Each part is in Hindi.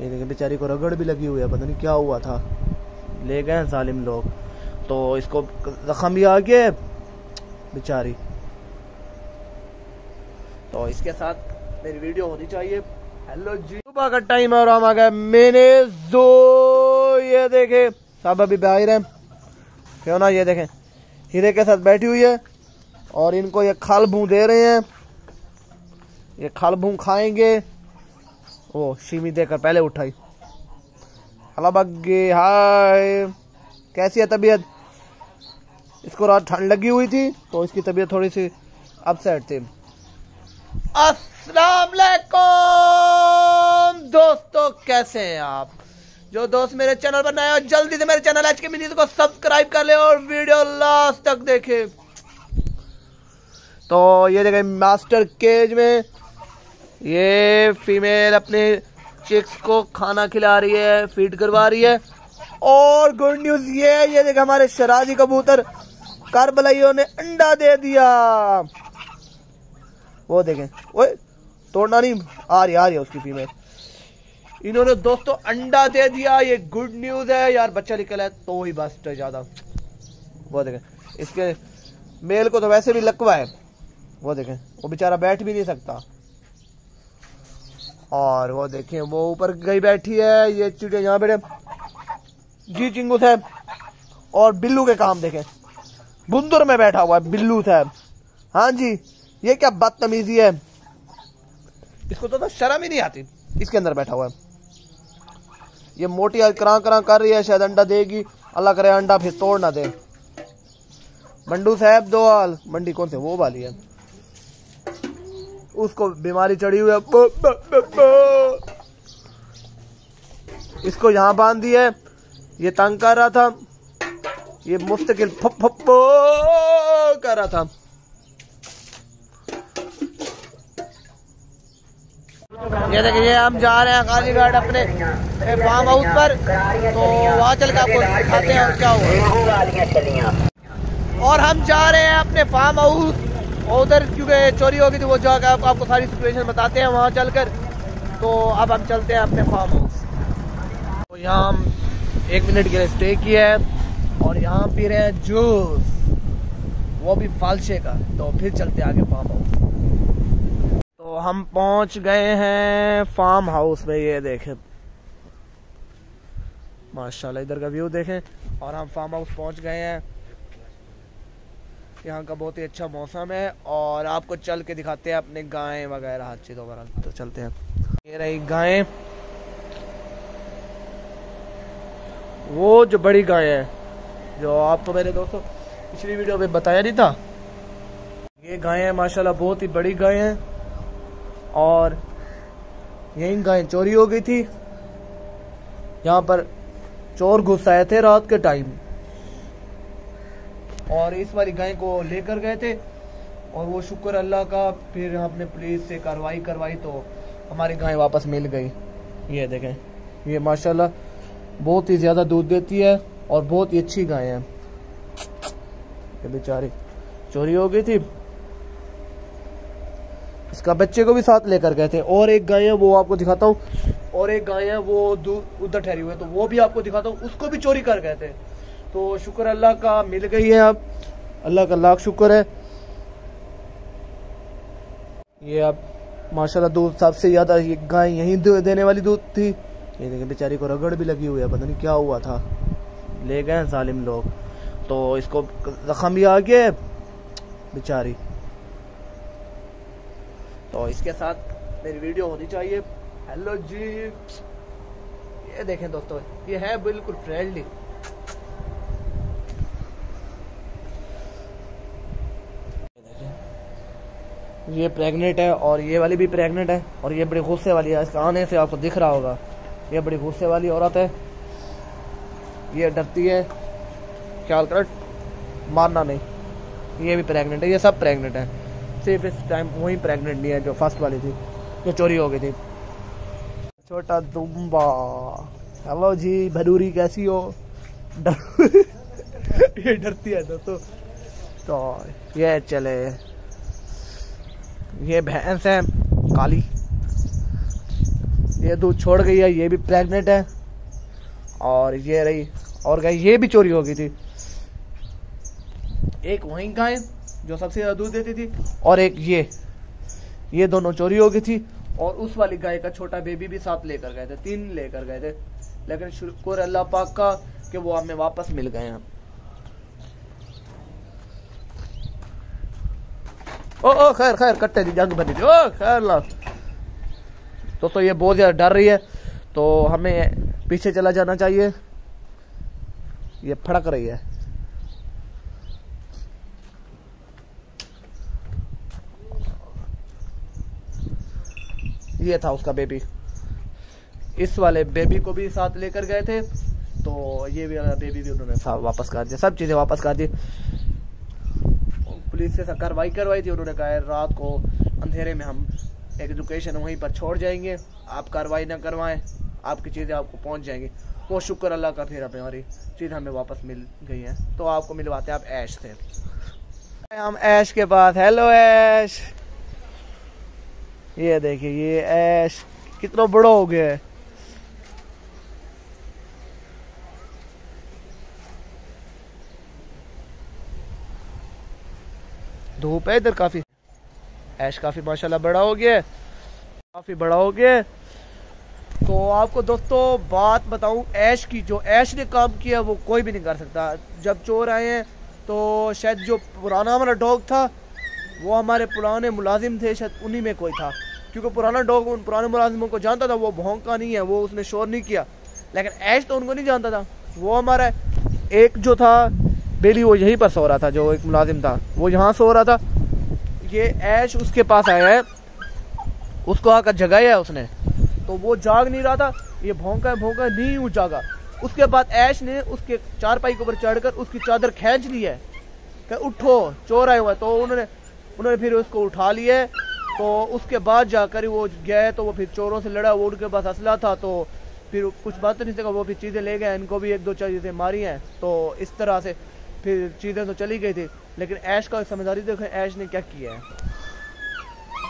ये देखिए बेचारी को रगड़ भी लगी हुई है, पता नहीं क्या हुआ था। ले गए हैं जालिम लोग। तो इसको जख्म भी आ गया बेचारी। तो इसके साथ मेरी वीडियो होनी चाहिए। हेलो जी। सुबह का टाइम है और हम आ गए मैंने जो। ये देखे सब अभी बाहर है। क्यों ना, ये देखें। हीरे के साथ बैठी हुई है और इनको ये खाल भू दे रहे हैं। ये खाल भू खाएँगे। वो शिमी देकर पहले उठाई। हला बग्गे, हाय। कैसी है तबीयत? इसको रात ठंड लगी हुई थी तो इसकी तबीयत थोड़ी सी अपसेट थी। अस्सलाम दोस्तों, कैसे हैं आप? जो दोस्त मेरे चैनल पर नए हो, जल्दी से मेरे चैनल एच के मिनी को सब्सक्राइब कर ले और वीडियो लास्ट तक देखे। तो ये देखे, मास्टर केज में ये फीमेल अपने चिक्स को खाना खिला रही है फ़ीड करवा रही है। और गुड न्यूज़ ये ये देखे हमारे शराजी कबूतर, करबलाइयों ने अंडा दे दिया। वो देखें, ओए, तोड़ना नहीं, आ रही आ रही है उसकी फीमेल इन्होंने दोस्तों अंडा दे दिया, ये गुड न्यूज़ है। यार, बच्चा निकला है तो ही बस ज़्यादा। वो देखें, इसके मेल को तो वैसे भी लकवा है। वो देखें, वो बेचारा बैठ भी नहीं सकता। और वो देखें वो ऊपर गई बैठी है ये चिड़िया यहाँ बैठे। जी चिंगू साहब। और बिल्लू के काम देखें। बुंदुर में बैठा हुआ है बिल्लू साहब। हाँ जी ये क्या बदतमीजी है? इसको तो, तो शर्म ही नहीं आती। इसके अंदर बैठा हुआ है। ये मोटी करा करा कर रही है शायद अंडा देगी। अल्लाह करे अंडा फिर तोड़ ना दे। मंडू साहब दो हाल। मंडी कौन से? वो वाली है। उसको बीमारी चढ़ी हुई है। इसको यहाँ बाँध दिया है। ये तंग कर रहा था। ये मुस्तकिल फप फप कर रहा था। ये देखिए हम जा रहे हैं कालीगढ़ अपने फार्म हाउस पर। तो वहाँ चल के आपको दिखाते हैं और क्या हुआ। और हम जा रहे हैं अपने फार्म हाउस उधर क्योंकि चोरी हो गई थी वो जाकर आप, आपको सारी सिचुएशन बताते हैं वहाँ चलकर। तो अब हम चलते हैं अपने फार्म हाउस तो यहाँ हम एक मिनट के लिए स्टे किया है और यहाँ पी रहे हैं जूस वो भी फालशे का। तो फिर चलते आगे फार्म हाउस तो हम पहुँच गए हैं फार्म हाउस में ये देखें। माशाल्लाह इधर का व्यू देखें। और हम फार्म हाउस पहुँच गए हैं। यहाँ का बहुत ही अच्छा मौसम है और आपको चल के दिखाते हैं अपने गायें वगैरह हर चीज़ वगैरह तो चलते हैं। ये रही गायें। वो जो बड़ी गाय है, जो आपको मेरे दोस्तों पिछली वीडियो में बताया नहीं था, ये गाय है, माशाल्लाह बहुत ही बड़ी गाय है। और यही गाय चोरी हो गई थी। यहाँ पर चोर घुस आए थे रात के टाइम। और इस वाली गाय को लेकर गए थे। और वो शुक्र अल्लाह का, फिर हमने पुलिस से कार्रवाई करवाई तो हमारी गाय वापस मिल गई। ये देखें, ये माशाल्लाह बहुत ही ज़्यादा दूध देती है और बहुत ही अच्छी गाय है। ये बेचारी चोरी हो गई थी। इसका बच्चे को भी साथ लेकर गए थे। और एक गाय है, वो आपको दिखाता हूँ। और एक गाय है, वो उधर ठहरी हुई है तो वो भी आपको दिखाता हूँ। उसको भी चोरी कर गए थे। तो शुक्र अल्लाह का मिल गई है अब। अल्लाह का लाख शुक्र है। ये अब माशाल्लाह दूध सबसे ज़्यादा ये गाय यही देने वाली दूध थी। ये देखिए बेचारी को रगड़ भी लगी हुई है, पता नहीं क्या हुआ था। ले गए जालिम लोग। तो इसको जख्म भी आ गया बेचारी। तो इसके साथ मेरी वीडियो होनी चाहिए। हेलो जी। ये देखें दोस्तों, ये है बिल्कुल फ्रेंडली। ये प्रेग्नेंट है और ये वाली भी प्रेग्नेंट है और ये बड़ी गुस्से वाली है। इसका आने से आपको दिख रहा होगा। ये बड़ी गुस्से वाली औरत है। ये डरती है। ख्याल कर मारना नहीं। ये भी प्रेग्नेंट है, ये सब प्रेग्नेंट है। सिर्फ़ इस टाइम वही प्रेग्नेंट नहीं है जो फ़र्स्ट वाली थी, जो चोरी हो गई थी। छोटा दुम्बा। हेलो जी भरूरी कैसी हो? डर ये डरती है, दोस्तों। तो ये चले। ये भैंस है, काली। ये दूध छोड़ गई है, ये भी प्रेग्नेंट है। और ये रही, और गाय ये भी चोरी हो गई थी। एक वहीं गाय जो सबसे ज़्यादा दूध देती थी, और एक ये। ये दोनों चोरी हो गई थी, और उस वाली गाय का छोटा बेबी भी साथ लेकर गए थे, तीन लेकर गए थे। लेकिन शुक्र अल्लाह पाक का, कि वो हमें वापस मिल गए हैं। ओ ओ, खैर खैर, कट्टे दी, जंग बनी थी ओ, खैर, ला। दोस्तों ये बहुत ज़्यादा डर रही है। तो हमें पीछे चला जाना चाहिए। ये फड़क रही है। ये था उसका बेबी इस वाले बेबी को भी साथ लेकर गए थे। तो ये भी बेबी भी उन्होंने वापस कर दिया। सब चीज़ें वापस कर दी। पुलिस से कार्रवाई करवाई थी, उन्होंने कहा रात को अंधेरे में हम एक एजुकेशन वहीं पर छोड़ जाएँगे। आप कार्रवाई ना करवाएँ, आपकी चीज़ें आपको पहुँच जाएँगी। वो शुक्र अल्लाह का फिर हमारी चीज़ हमें वापस मिल गई है। तो आपको मिलवाते आप ऐश से हम ऐश के पास, हेलो ऐश। ये देखिए, ये ऐश, कितना बड़ा हो गया है। धूप है इधर काफ़ी। ऐश काफ़ी माशाल्लाह बड़ा हो गया काफ़ी बड़ा हो गया तो आपको दोस्तों, बात बताऊँ ऐश की, जो ऐश ने काम किया, वो कोई भी नहीं कर सकता। जब चोर आए हैं तो शायद जो पुराना हमारा डॉग था, वो हमारे पुराने मुलाजिम थे, शायद उन्हीं में कोई था। क्योंकि पुराना डॉग, उन पुराने मुलाजिमों को जानता था, वो भोंका नहीं है, वो उसने शोर नहीं किया। लेकिन ऐश तो उनको नहीं जानता था। वो हमारा एक जो था बेली वो यहीं पर सो रहा था, जो एक मुलाजिम था। वो यहाँ सो रहा था। ये ऐश उसके पास आया है। उसको आकर जगाया है उसने। तो वो जाग नहीं रहा था। ये भोंका है, भोंका नहीं जागा। उसके बाद ऐश ने उसके चार पाई के ऊपर चढ़कर उसकी चादर खींच ली है। कि उठो, चोर आए हुआ तो उन्होंने उन्होंने फिर उसको उठा लिया तो उसके बाद जाकर वो गए तो वो फिर चोरों से लड़ा। वो उनके पास असला था तो फिर कुछ बात नहीं सका वो फिर चीज़ें ले गए। इनको भी एक दो चार चीज़ें मारी हैं। तो इस तरह से फिर चीज़ें तो चली गई थी, लेकिन ऐश का समझदारी देखो, ऐश ने क्या किया है?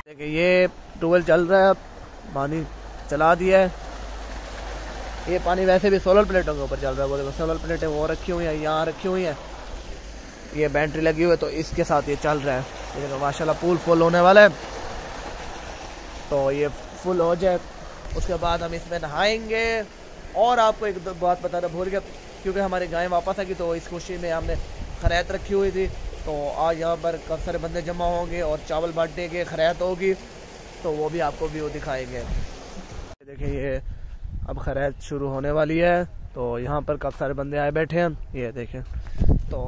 देखिए, ये टूवेल चल रहा है, पानी चला दिया है। ये पानी वैसे भी सोलर प्लेटों के ऊपर चल रहा है, वो सोलर प्लेटें वो रखी हुई हैं, यहाँ रखी हुई हैं। ये बैटरी लगी हुई है तो इसके साथ ये चल रहा है। देखो, माशाल्लाह पूल फुल होने वाला है। तो ये फुल हो जाए, उसके बाद हम इसमें नहाएँगे। और आपको एक बात बताना भूल गया क्योंकि हमारी गाय वापस आएगी तो इस खुशी में हमने खरैत रखी हुई थी। तो आज यहाँ पर काफ़ी सारे बंदे जमा होंगे और चावल बांटने के खरैत होगी तो वो भी आपको व्यू दिखाएँगे। देखिए, ये अब खरैत शुरू होने वाली है तो यहाँ पर काफ़ी सारे बंदे आए बैठे हैं। ये देखें तो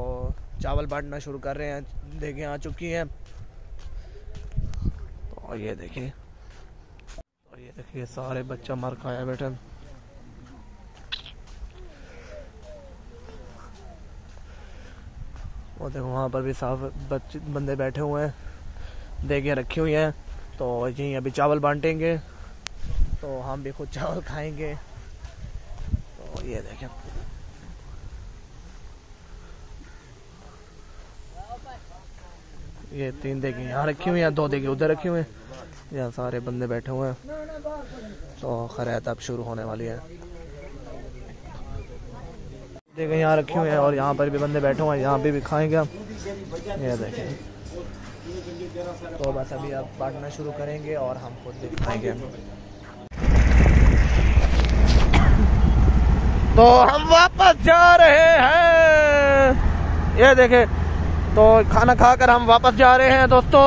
चावल बांटना शुरू कर रहे हैं, देखें, आ चुकी हैं। तो ये देखिए तो ये देखिए, सारे बच्चा मर खाया बैठे और देखो वहाँ पर भी साफ़ बच्चे बंदे बैठे हुए हैं। देखे रखी हुई हैं। तो यहीं अभी चावल बांटेंगे। तो हम भी खुद चावल खाएँगे। तो ये देखें। ये तीन देखे यहाँ रखी हुई हैं, दो देखे उधर रखी हुई हैं। यहाँ सारे बंदे बैठे हुए हैं। तो खैरत अब शुरू होने वाली है। देखें यहाँ रखे हुए हैं और यहाँ पर भी बंदे बैठे हुए हैं, यहाँ पे भी खाएँगे ये देखें। तो बस अभी आप बांटना शुरू करेंगे और हम खुद भी खाएँगे। तो हम वापस जा रहे हैं। ये देखें। तो खाना खाकर हम वापस जा रहे हैं, दोस्तों।